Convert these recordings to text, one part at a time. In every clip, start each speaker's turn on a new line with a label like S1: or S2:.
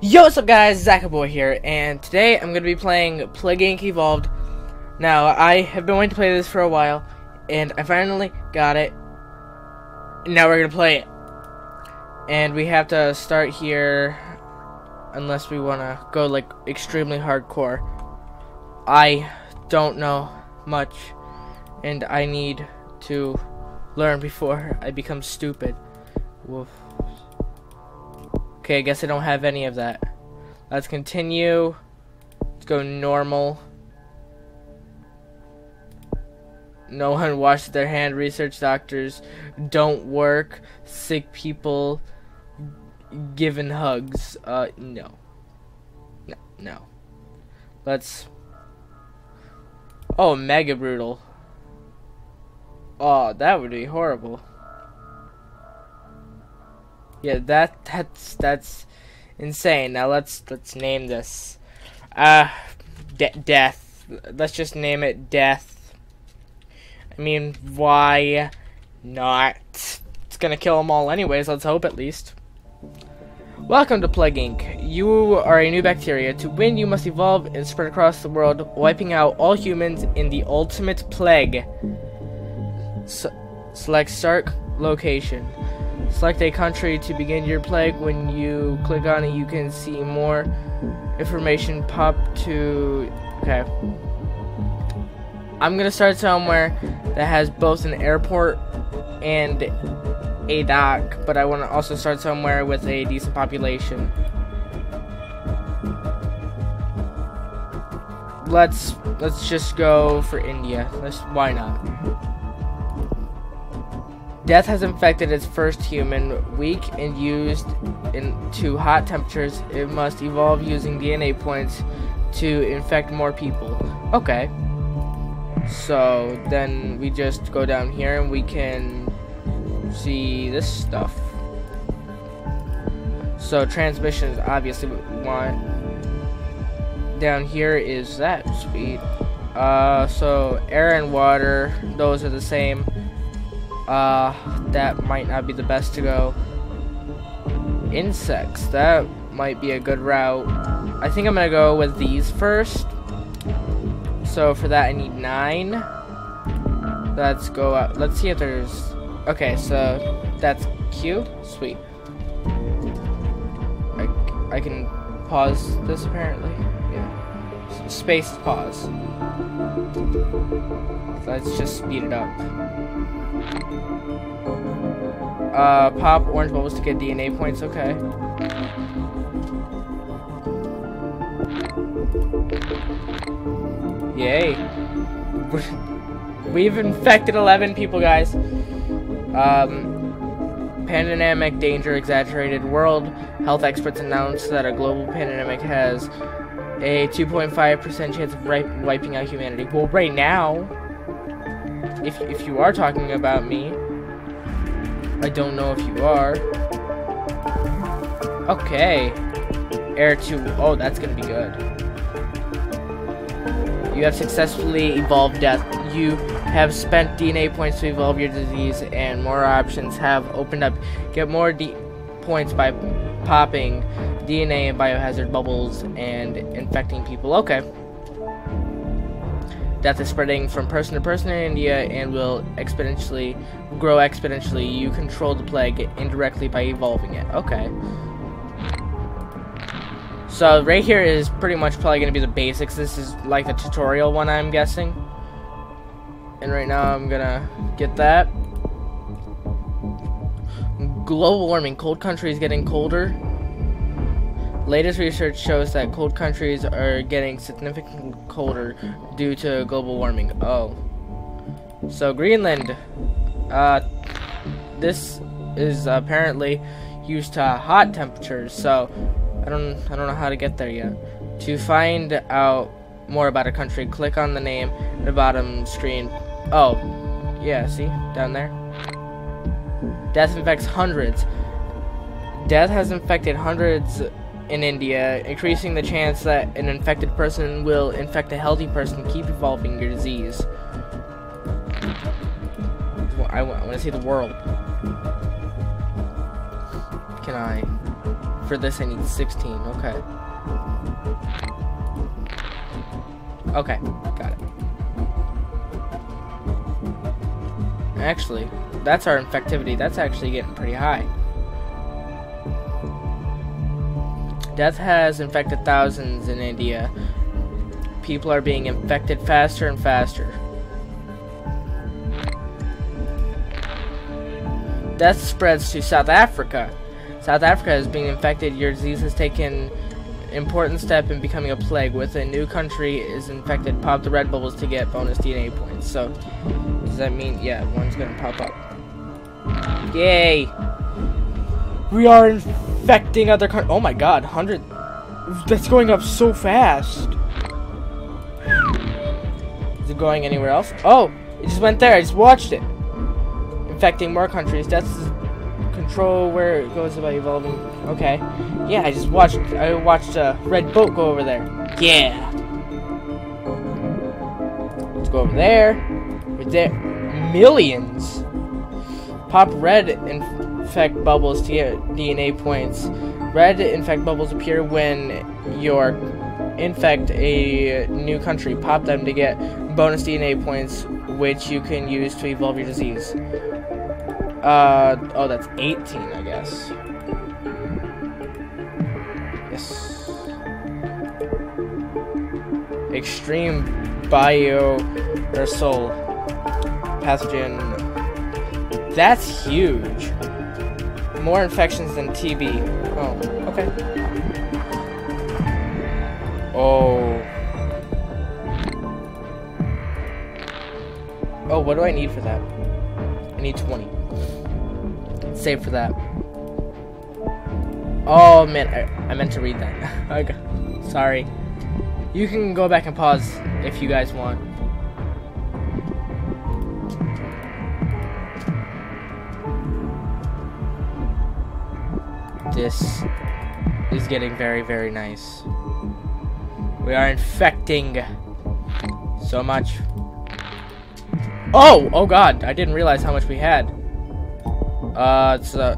S1: Yo, what's up guys, Zackaboy here, and today I'm going to be playing Plague Inc. Evolved. Now, I have been wanting to play this for a while, and I finally got it. Now we're going to play it. And we have to start here, unless we want to go, like, extremely hardcore. I don't know much, and I need to learn before I become stupid. Woof. Okay, I guess I don't have any of that. Let's continue. Let's go normal. No one washes their hand. Research doctors don't work. Sick people given hugs. Uh, no. No. No. Let's. Oh, mega brutal. Oh, that would be horrible. Yeah, that that's that's insane. Now let's let's name this. Uh de death. Let's just name it death. I mean, why not? It's gonna kill them all anyways. Let's hope at least. Welcome to Plague Inc. You are a new bacteria. To win, you must evolve and spread across the world, wiping out all humans in the ultimate plague. Select start location. Select a country to begin your plague. When you click on it, you can see more information pop to. Okay. I'm gonna start somewhere that has both an airport and a dock, but I want to also start somewhere with a decent population. Let's let's just go for India. Let's why not? Death has infected its first human. Weak and used into hot temperatures, it must evolve using DNA points to infect more people. Okay. So then we just go down here and we can see this stuff. So transmission is obviously, what we want. Down here is that sweet. Uh, so air and water, those are the same. Uh, that might not be the best to go. Insects, that might be a good route. I think I'm gonna go with these first. So for that I need nine. Let's go out. Let's see if there's... Okay, so that's Q. Sweet. I, I can pause this apparently. Yeah. Space pause. Let's just speed it up. Uh, pop orange bubbles to get DNA points, okay. Yay. We've infected 11 people, guys. Um, pandemic danger exaggerated. World health experts announced that a global pandemic has a 2.5% chance of wiping out humanity. Well, right now, if, if you are talking about me, I don't know if you are. Okay. Air 2. Oh, that's gonna be good. You have successfully evolved death. You have spent DNA points to evolve your disease, and more options have opened up. Get more D points by popping DNA and biohazard bubbles and infecting people. Okay. Death is spreading from person to person in India and will exponentially grow exponentially. You control the plague indirectly by evolving it. Okay. So right here is pretty much probably going to be the basics. This is like the tutorial one, I'm guessing. And right now I'm going to get that. Global warming. Cold countries getting colder. Latest research shows that cold countries are getting significantly colder due to global warming. Oh. So Greenland. Uh, this is apparently used to hot temperatures. So I don't I don't know how to get there yet. To find out more about a country, click on the name at the bottom screen. Oh, yeah, see down there. Death infects hundreds. Death has infected hundreds in India, increasing the chance that an infected person will infect a healthy person. Keep evolving your disease. I want to see the world. Can I For this, I need 16. Okay. Okay, got it. Actually, that's our infectivity. That's actually getting pretty high. Death has infected thousands in India. People are being infected faster and faster. Death spreads to South Africa. South Africa is being infected. Your disease has taken important step in becoming a plague. With a new country is infected, pop the red bubbles to get bonus DNA points. So, does that mean, yeah, one's gonna pop up. Yay! We are infecting other countries. Oh my god, 100. That's going up so fast. Is it going anywhere else? Oh, it just went there. I just watched it. Infecting more countries. That's control where it goes about evolving. Okay. Yeah, I just watched. I watched a red boat go over there. Yeah. Let's go over there. Right there. Millions. Pop red infect bubbles to get DNA points. Red infect bubbles appear when you're infect a new country. Pop them to get bonus DNA points, which you can use to evolve your disease. Uh, oh, that's 18, I guess. Yes. Extreme bio aerosol pathogen. That's huge. More infections than TB. Oh, okay. Oh. Oh, what do I need for that? I need 20 save for that. Oh man, I, I meant to read that. okay. Sorry. You can go back and pause if you guys want. This is getting very, very nice. We are infecting so much. Oh! Oh god, I didn't realize how much we had. Uh, it's uh,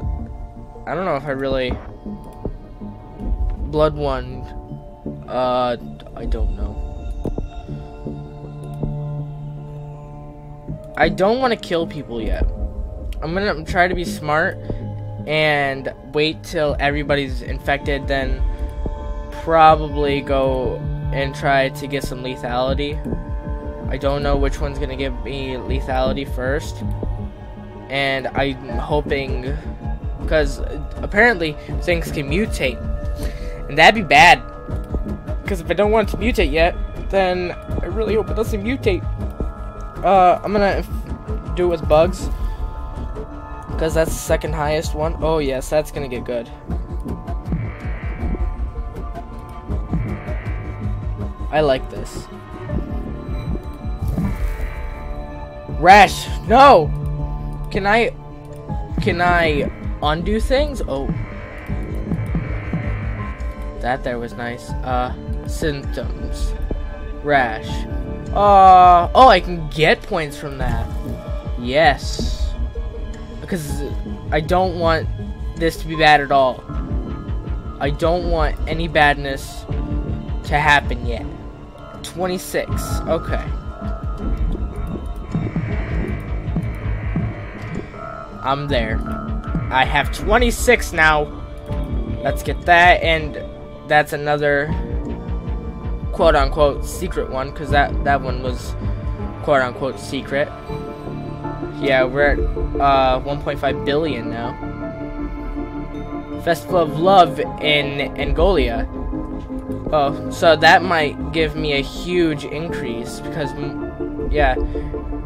S1: I don't know if I really blood one. Uh, I don't know. I don't want to kill people yet. I'm gonna try to be smart and wait till everybody's infected, then probably go and try to get some lethality. I don't know which one's gonna give me lethality first and I'm hoping because apparently things can mutate, and that'd be bad. Because if I don't want it to mutate yet, then I really hope it doesn't mutate. Uh, I'm gonna do it with bugs because that's the second highest one. Oh yes, that's gonna get good. I like this. Rash, no! Can I... Can I undo things? Oh. That there was nice. Uh, symptoms. Rash. Uh, oh, I can get points from that. Yes. Because I don't want this to be bad at all. I don't want any badness to happen yet. 26. Okay. I'm there. I have 26 now. Let's get that, and that's another quote-unquote secret one, because that, that one was quote-unquote secret. Yeah, we're at uh, 1.5 billion now. Festival of Love in Angola. Oh, so that might give me a huge increase because, yeah,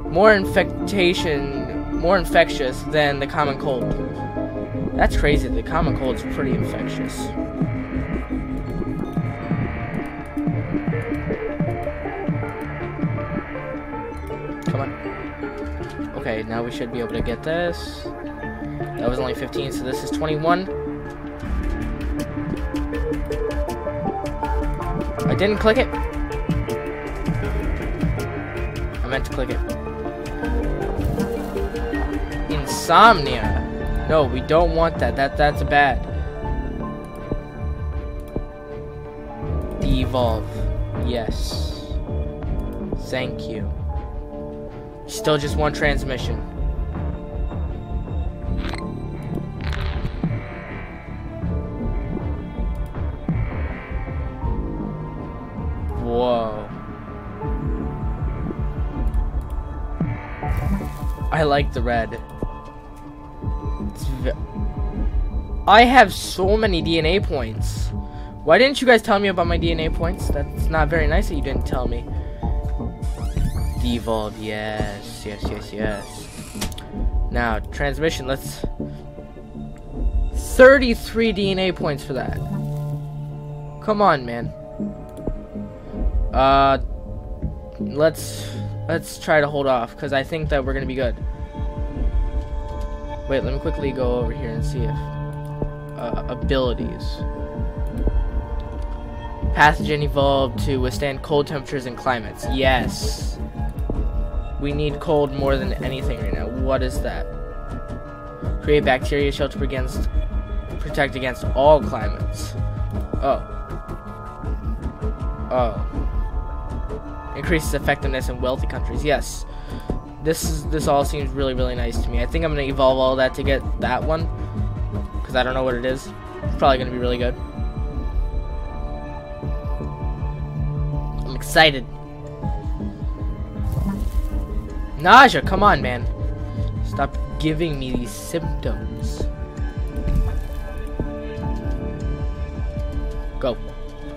S1: more infectation more infectious than the common cold. That's crazy. The common cold's pretty infectious. Now we should be able to get this. That was only 15, so this is 21. I didn't click it. I meant to click it. Insomnia. No, we don't want that. That That's bad. Devolve. Yes. Thank you. Still just one transmission. Whoa. I like the red. I have so many DNA points. Why didn't you guys tell me about my DNA points? That's not very nice that you didn't tell me. Devolve, yes, yes, yes, yes. Now, transmission, let's... 33 DNA points for that. Come on, man. Uh, let's let's try to hold off because I think that we're gonna be good. Wait, let me quickly go over here and see if uh, abilities. Pathogen evolved to withstand cold temperatures and climates. Yes. We need cold more than anything right now. What is that? Create bacteria shelter against protect against all climates. Oh. Oh. Increases effectiveness in wealthy countries. Yes. This is this all seems really really nice to me. I think I'm gonna evolve all that to get that one because I don't know what it is. It's probably gonna be really good. I'm excited. Nausea, come on, man. Stop giving me these symptoms. Go.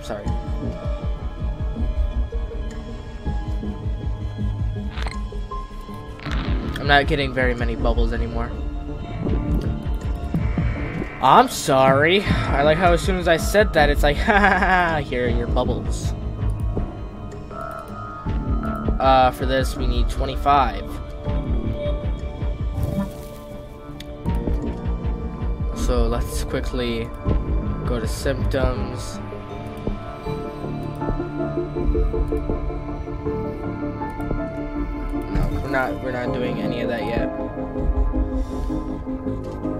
S1: Sorry. I'm not getting very many bubbles anymore. I'm sorry. I like how as soon as I said that, it's like, ha ha ha, here are your bubbles. Uh, for this, we need 25. So let's quickly go to symptoms. No, we're not we're not doing any of that yet.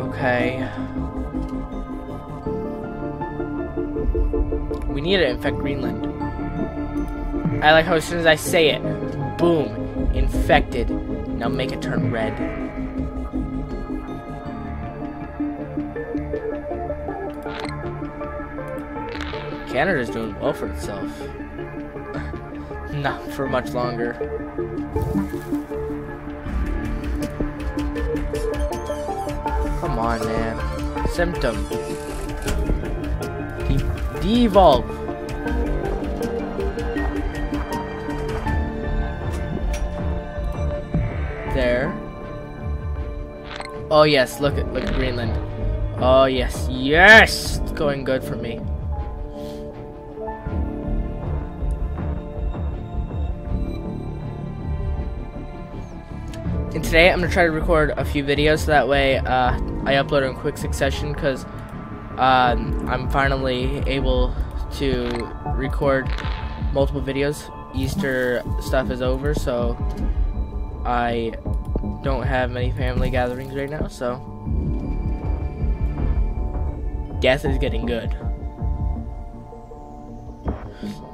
S1: Okay. We need to infect Greenland. I like how as soon as I say it, boom, infected. Now make it turn red. Canada's doing well for itself. Not for much longer. Come on, man. Symptom. De devolve. Oh yes, look at look at Greenland. Oh yes, yes, it's going good for me. And today I'm gonna try to record a few videos so that way uh, I upload in quick succession because um, I'm finally able to record multiple videos. Easter stuff is over, so I don't have many family gatherings right now, so death is getting good.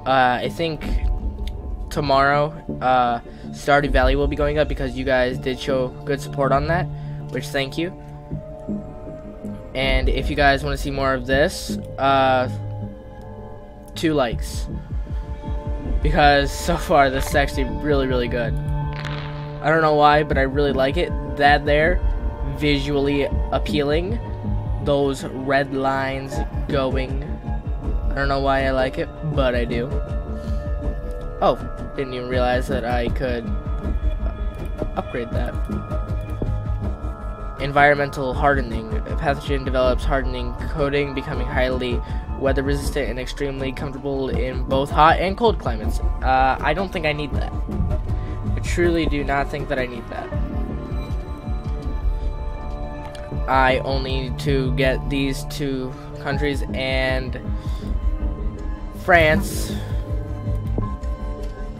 S1: Uh, I think tomorrow, uh, Stardew Valley will be going up because you guys did show good support on that, which thank you. And if you guys want to see more of this, uh, two likes. Because so far this is actually really, really good. I don't know why, but I really like it. That there, visually appealing. Those red lines going. I don't know why I like it, but I do. Oh, didn't even realize that I could upgrade that. Environmental hardening. A pathogen develops hardening coating, becoming highly weather resistant and extremely comfortable in both hot and cold climates. Uh, I don't think I need that. Truly do not think that I need that. I only need to get these two countries and France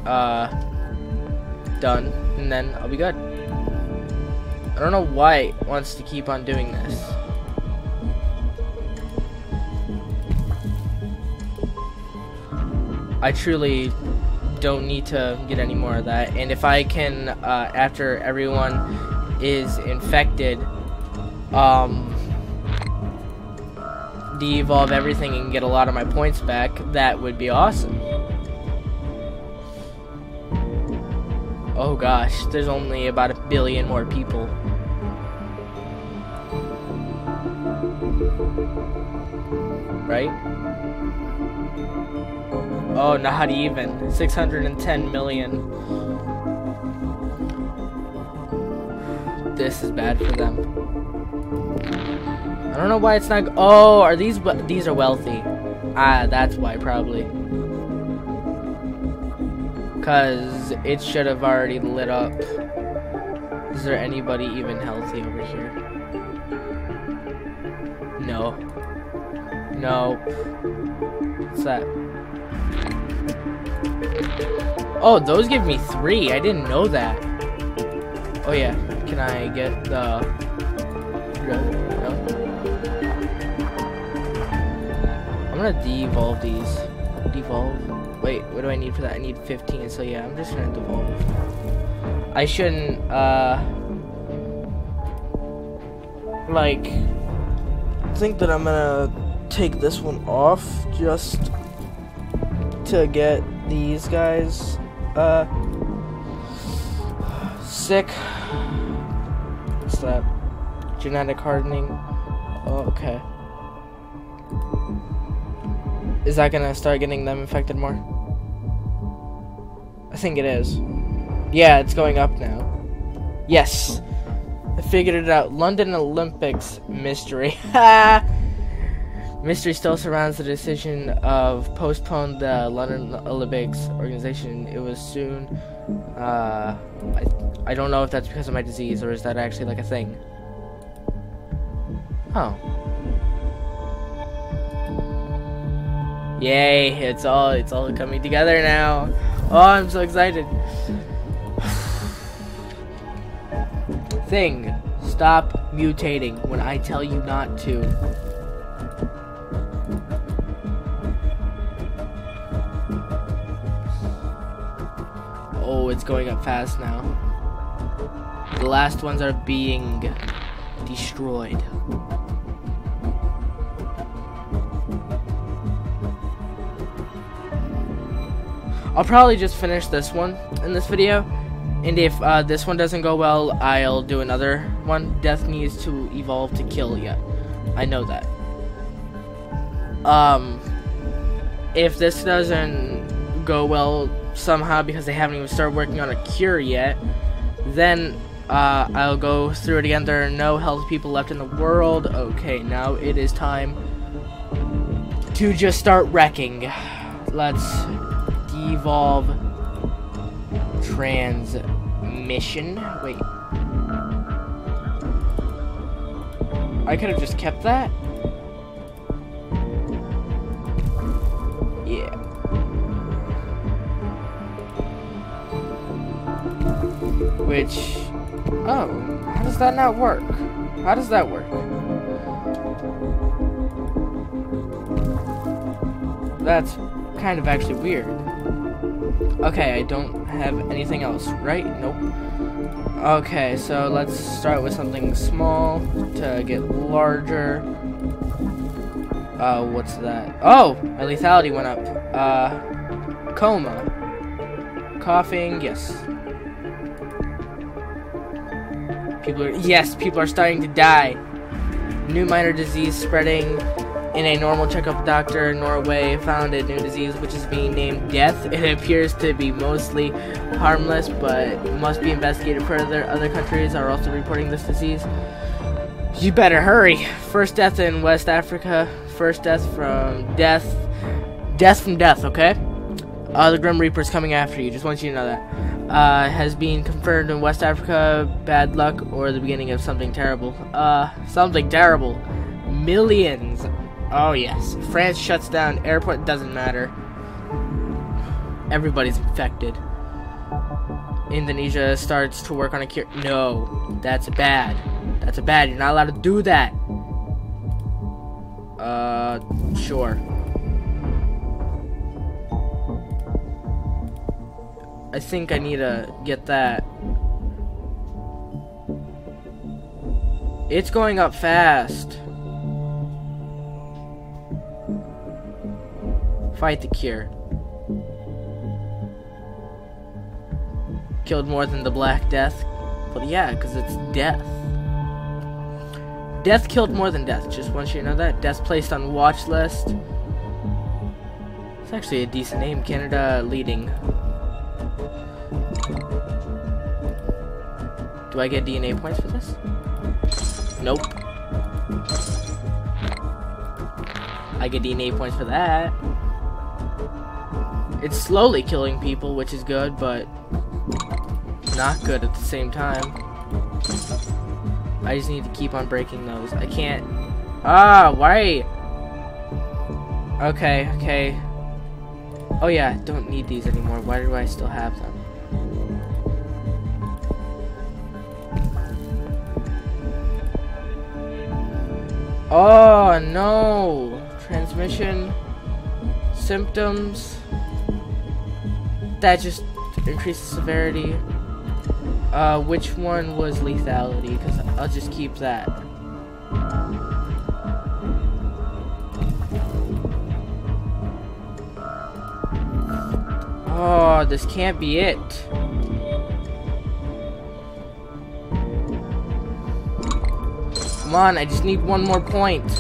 S1: uh, done, and then I'll be good. I don't know why it wants to keep on doing this. I truly don't need to get any more of that. And if I can, uh, after everyone is infected, um, de-evolve everything and get a lot of my points back, that would be awesome. Oh gosh, there's only about a billion more people. Right? Oh, not even. 610 million. This is bad for them. I don't know why it's not. Oh, are these these are wealthy? Ah, that's why probably. Cause it should have already lit up. Is there anybody even healthy over here? No. No. What's that? Oh, those give me three. I didn't know that. Oh yeah. Can I get the? No. I'm gonna devolve these. Devolve. Wait, what do I need for that? I need 15. So yeah, I'm just gonna devolve. I shouldn't. Uh. Like. Think that I'm gonna take this one off just to get these guys uh sick. What's that? Genetic hardening. Okay. Is that gonna start getting them infected more? I think it is. Yeah, it's going up now. Yes. I figured it out. London Olympics mystery. Mystery still surrounds the decision of postpone the London Olympics organization. It was soon. Uh, I, I don't know if that's because of my disease or is that actually like a thing. Oh. Yay! It's all it's all coming together now. Oh, I'm so excited. Thing, stop mutating when I tell you not to. Oh, it's going up fast now. The last ones are being destroyed. I'll probably just finish this one in this video. And if uh, this one doesn't go well, I'll do another one. Death needs to evolve to kill yet. I know that. Um, if this doesn't go well, somehow because they haven't even started working on a cure yet, then uh, I'll go through it again. There are no healthy people left in the world. Okay, now it is time to just start wrecking. Let's devolve transmission. Wait. I could have just kept that. Yeah. Which, oh, how does that not work? How does that work? That's kind of actually weird. Okay, I don't have anything else, right? Nope. Okay, so let's start with something small to get larger. Uh, what's that? Oh, my lethality went up. Uh, coma. Coughing, yes. People are yes, people are starting to die. New minor disease spreading. In a normal checkup, doctor in Norway found a new disease which is being named death. It appears to be mostly harmless, but must be investigated further. Other countries are also reporting this disease. You better hurry. First death in West Africa. First death from death. Death from death, okay? Uh, the Grim Reaper's coming after you. Just want you to know that uh, has been confirmed in West Africa, bad luck, or the beginning of something terrible. Uh, something terrible. Millions. Oh, yes. France shuts down. Airport doesn't matter. Everybody's infected. Indonesia starts to work on a cure. No, that's bad. That's a bad. You're not allowed to do that. Uh, sure. I think I need to get that. It's going up fast. Fight the cure. Killed more than the Black Death. But yeah, because it's death. Death killed more than death. Just want you to know that. Death placed on watch list. It's actually a decent name. Canada leading. Do I get DNA points for this? Nope. I get DNA points for that. It's slowly killing people, which is good, but not good at the same time. I just need to keep on breaking those. I can't... Ah, why? Okay, okay. Oh yeah, don't need these anymore. Why do I still have them? Oh no! Transmission symptoms. That just increases severity. Uh, which one was lethality? Because I'll just keep that. Oh, this can't be it. Come on, I just need one more point.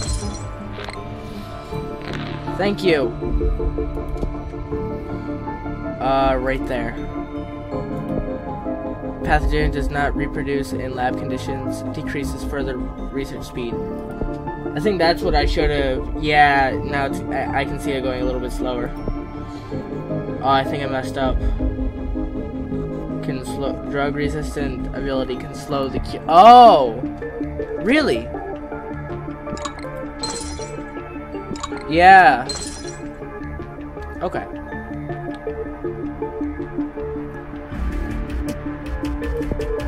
S1: Thank you. Uh, right there. Pathogen does not reproduce in lab conditions, decreases further research speed. I think that's what I should have. Yeah, now I, I can see it going a little bit slower. Oh, I think I messed up. Can slow drug resistant ability can slow the cure. Oh! Really? Yeah. Okay.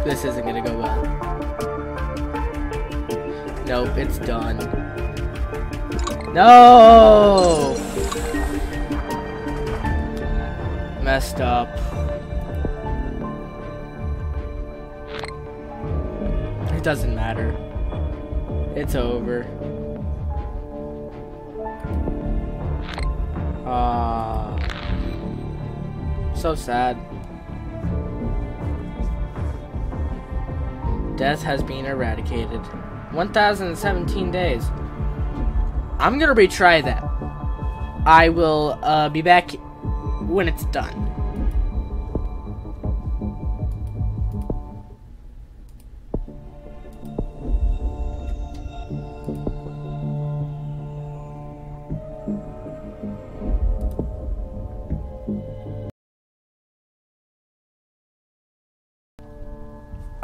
S1: This isn't gonna go well. Nope, it's done. No! Messed up. It doesn't matter. It's over. Ah. so sad. Death has been eradicated. 1,017 days. I'm gonna retry that. I will uh, be back when it's done.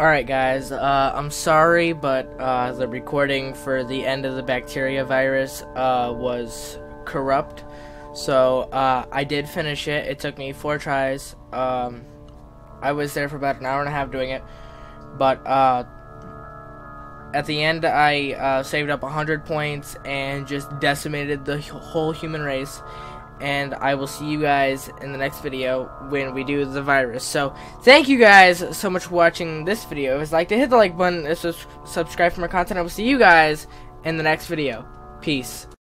S1: Alright guys, uh, I'm sorry, but uh, the recording for the end of the bacteria virus uh, was corrupt. So uh, I did finish it. It took me four tries. Um, I was there for about an hour and a half doing it. But uh, at the end, I uh, saved up 100 points and just decimated the whole human race and I will see you guys in the next video when we do the virus. So, thank you guys so much for watching this video. If you like to hit the like button, and subscribe for more content. I will see you guys in the next video. Peace.